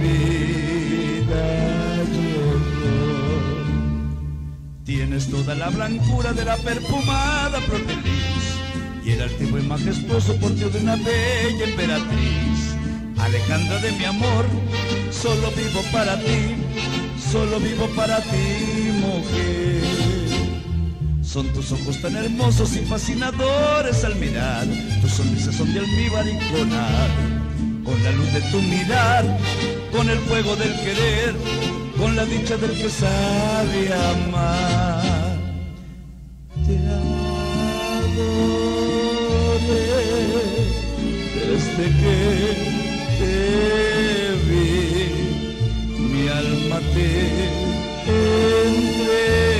vida llegó. Tienes toda la blancura de la perfumada flor de lis y el altivo y majestuoso porte de una bella emperatriz. Alejandra de mi amor, solo vivo para ti, solo vivo para ti, mujer. Son tus ojos tan hermosos y fascinadores al mirar, tus sonrisas son de almíbar y conar. Con la luz de tu mirar, con el fuego del querer, con la dicha del que sabe amar. Te adoré desde que te vi, mi alma te entregué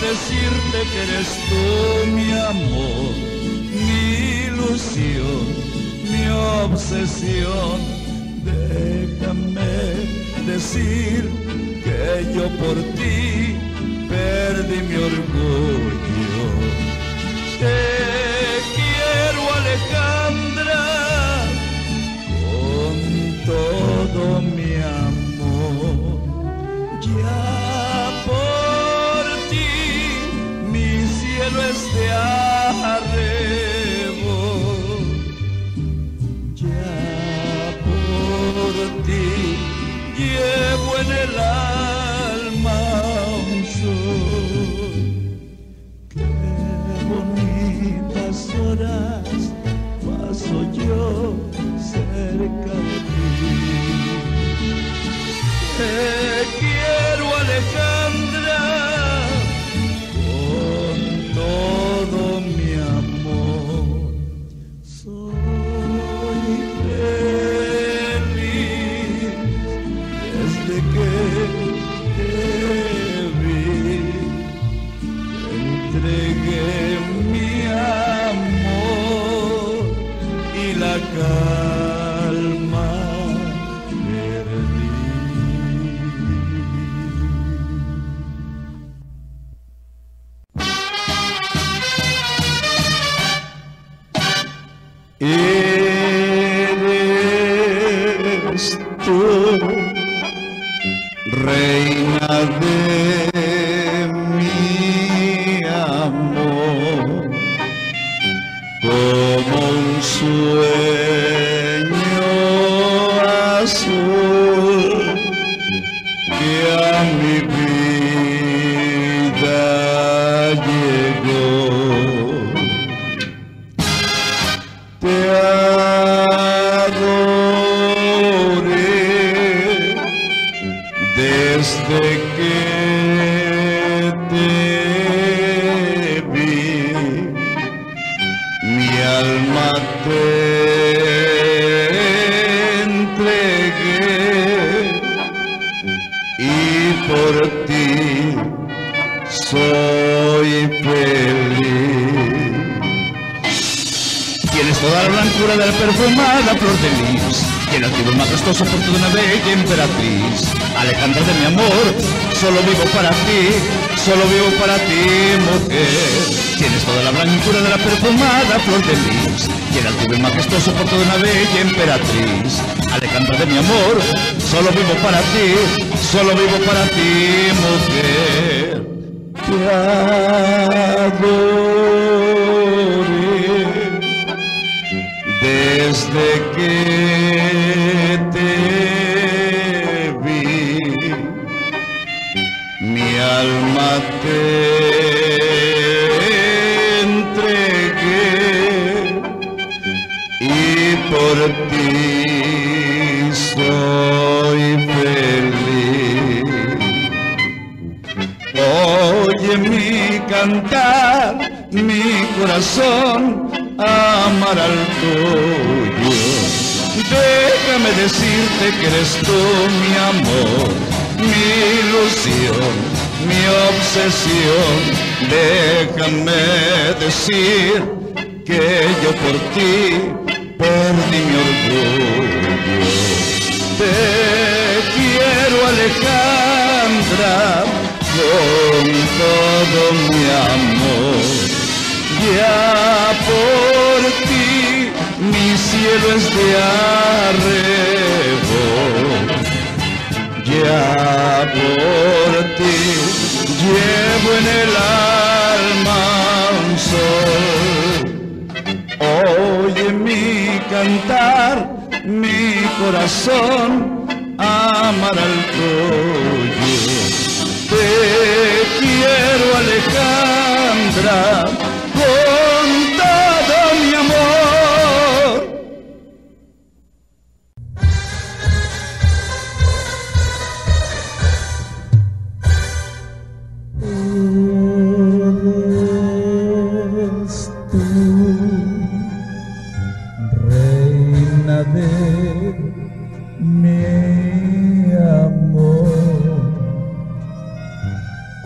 decirte que eres tú mi amor, mi ilusión, mi obsesión. Déjame decir que yo por ti perdí mi orgullo. Cerca de ti. Te quiero Alejandra con todo mi amor. Soy feliz desde que entregué y por ti soy feliz. Tienes toda la blancura de la perfumada flor de lis y el altivo majestuoso porte de una bella emperatriz. Alejandra de mi amor, solo vivo para ti, solo vivo para ti, mujer. Tienes toda la blancura de la perfumada flor de lis y el altivo y majestuoso porte de una bella emperatriz. Alejandra de mi amor, solo vivo para ti, solo vivo para ti, mujer. Te adoré desde que mi alma te entregué y por ti soy feliz. Oye mi cantar, mi corazón amar al tuyo. Déjame decirte que eres tú mi amor, mi ilusión, mi obsesión. Déjame decir que yo por ti perdí mi orgullo. Te quiero Alejandra con todo mi amor. Ya por ti mi cielo es de arrebo. Por ti llevo en el alma un sol. Oye mi cantar, mi corazón amará al tuyo. Te quiero Alejandra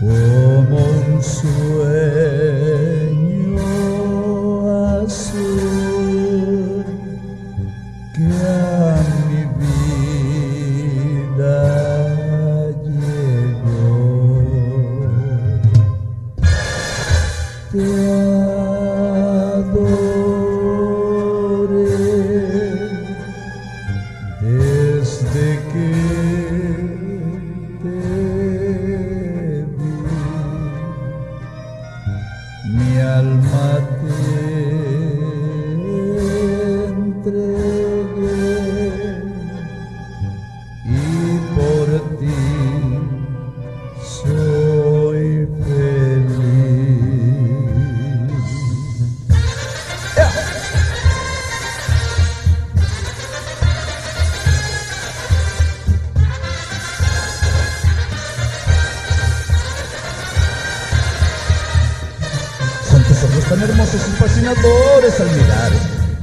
como un sueño azul que a mi vida llegó. Te fascinadores al mirar.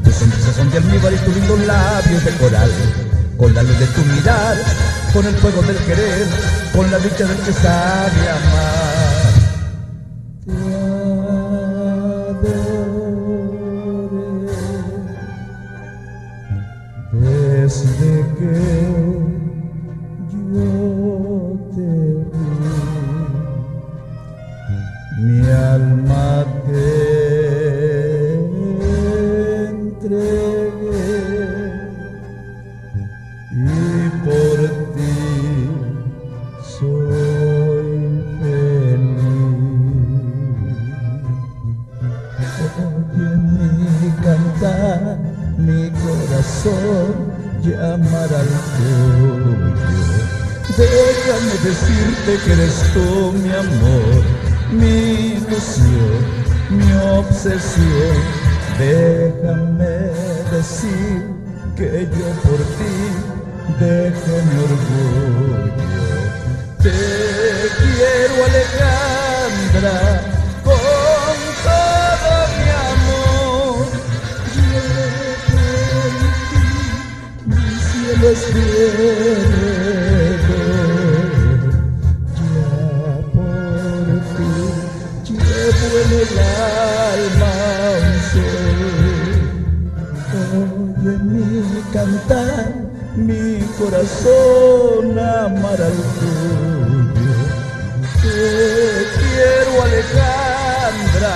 Tus sonrisas son de almíbar y tus lindos labios de coral. Con la luz de tu mirar, con el fuego del querer, con la dicha del que sabe amar. Déjame decirte que eres tú mi amor, mi ilusión, mi obsesión. Déjame decir que yo por ti dejo mi orgullo. Te quiero Alejandra oye mi cantar, mi corazón amar al tuyo. Te quiero Alejandra,